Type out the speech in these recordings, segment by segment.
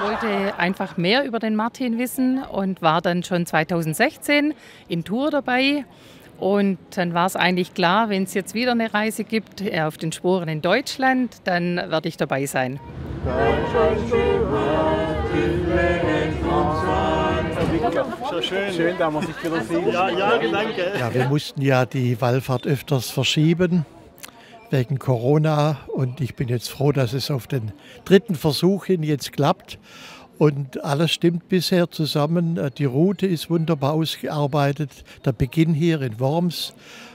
wollte einfach mehr über den Martin wissen und war dann schon 2016 in Tour dabei. Und dann war es eigentlich klar, wenn es jetzt wieder eine Reise gibt äh, auf den Spuren in Deutschland, dann werde ich dabei sein. schön. Schön, da muss ich wieder sehen. Ja, ja, danke. Ja, wir mussten ja die Wallfahrt öfters verschieben wegen Corona und ich bin jetzt froh, dass es auf den dritten Versuch hin jetzt klappt. Und alles stimmt bisher zusammen. Die Route ist wunderbar ausgearbeitet. Der Beginn hier in Worms,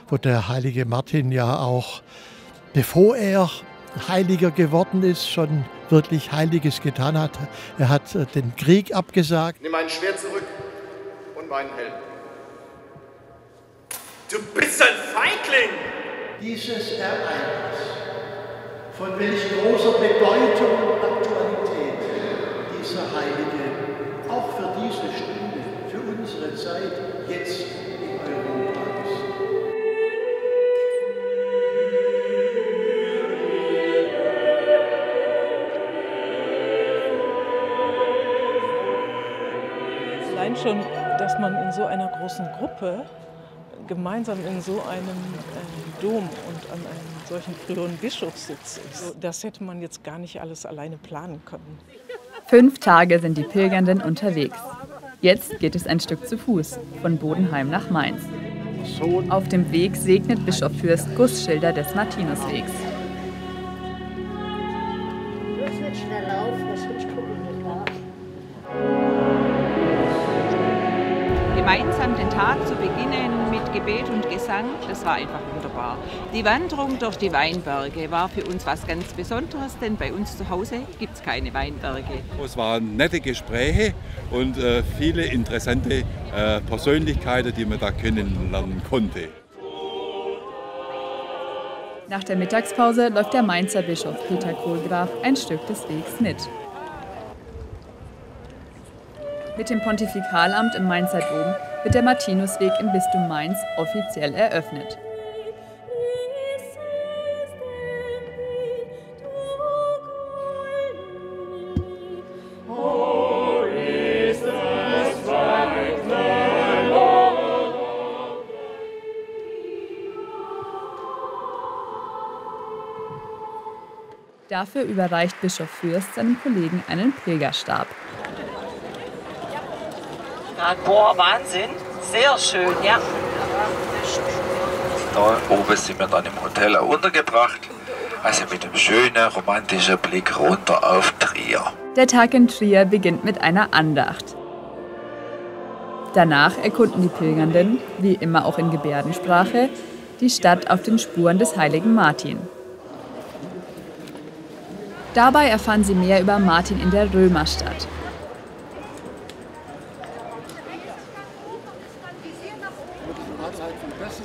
wo der heilige Martin ja auch, bevor er Heiliger geworden ist, schon wirklich Heiliges getan hat. Er hat äh, den Krieg abgesagt. Nimm mein Schwert zurück und meinen Helm. Du bist ein Feigling! Dieses Ereignis, von welch großer Bedeutung und Aktualität dieser Heilige auch für diese Stunde, für unsere Zeit jetzt in Europa ist. Allein schon, dass man in so einer großen Gruppe gemeinsam in so einem äh, Dom und an einem solchen früheren Bischofssitz ist, das hätte man jetzt gar nicht alles alleine planen können. Fünf Tage sind die Pilgernden unterwegs. Jetzt geht es ein Stück zu Fuß, von Bodenheim nach Mainz. Auf dem Weg segnet Bischof Fürst Gussschilder des Martinuswegs. Gemeinsam den Tag zu beginnen mit Gebet und Gesang, das war einfach wunderbar. Die Wanderung durch die Weinberge war für uns was ganz Besonderes, denn bei uns zu Hause gibt es keine Weinberge. Es waren nette Gespräche und äh, viele interessante äh, Persönlichkeiten, die man da kennenlernen konnte. Nach der Mittagspause läuft der Mainzer Bischof Peter Kohlgraf ein Stück des Wegs mit. Mit dem Pontifikalamt im Mainzer Dom wird der Martinusweg im Bistum Mainz offiziell eröffnet. Dafür überreicht Bischof Fürst seinem Kollegen einen Pilgerstab. Ja, boah, Wahnsinn. Sehr schön, ja. Da oben sind wir dann im Hotel auch untergebracht. Also mit einem schönen romantischen Blick runter auf Trier. Der Tag in Trier beginnt mit einer Andacht. Danach erkunden die Pilgernden, wie immer auch in Gebärdensprache, die Stadt auf den Spuren des heiligen Martin. Dabei erfahren sie mehr über Martin in der Römerstadt.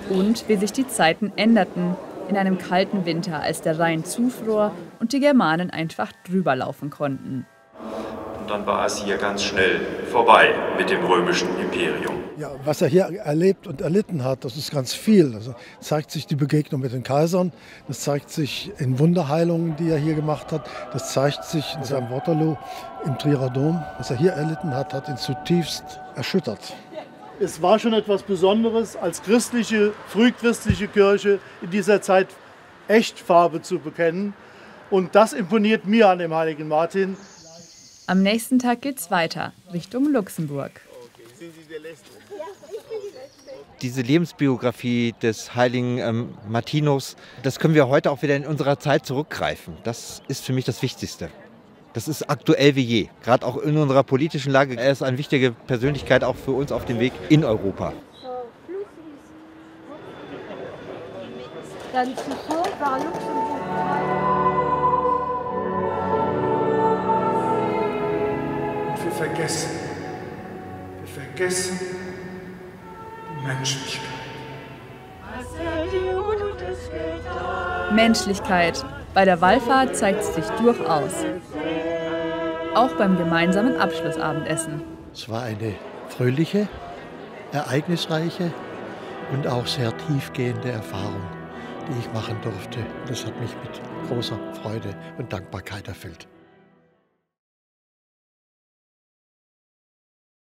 Und wie sich die Zeiten änderten in einem kalten Winter, als der Rhein zufror und die Germanen einfach drüber laufen konnten. Und dann war es hier ganz schnell vorbei mit dem römischen Imperium. Ja, was er hier erlebt und erlitten hat, das ist ganz viel. Also zeigt sich die Begegnung mit den Kaisern, das zeigt sich in Wunderheilungen, die er hier gemacht hat, das zeigt sich in seinem Waterloo im Trierer Dom. Was er hier erlitten hat, hat ihn zutiefst erschüttert. Es war schon etwas Besonderes, als christliche, frühchristliche Kirche in dieser Zeit Echtfarbe zu bekennen. Und das imponiert mir an dem heiligen Martin. Am nächsten Tag geht's weiter, Richtung Luxemburg. Diese Lebensbiografie des heiligen ähm, Martinus, das können wir heute auch wieder in unserer Zeit zurückgreifen. Das ist für mich das Wichtigste. Das ist aktuell wie je, gerade auch in unserer politischen Lage. Er ist eine wichtige Persönlichkeit auch für uns auf dem Weg in Europa. Dann zuvor war Luxemburg Und wir vergessen, wir vergessen die Menschlichkeit. Menschlichkeit. Bei der Wallfahrt zeigt es sich durchaus. Auch beim gemeinsamen Abschlussabendessen. Es war eine fröhliche, ereignisreiche und auch sehr tiefgehende Erfahrung, die ich machen durfte. Das hat mich mit großer Freude und Dankbarkeit erfüllt.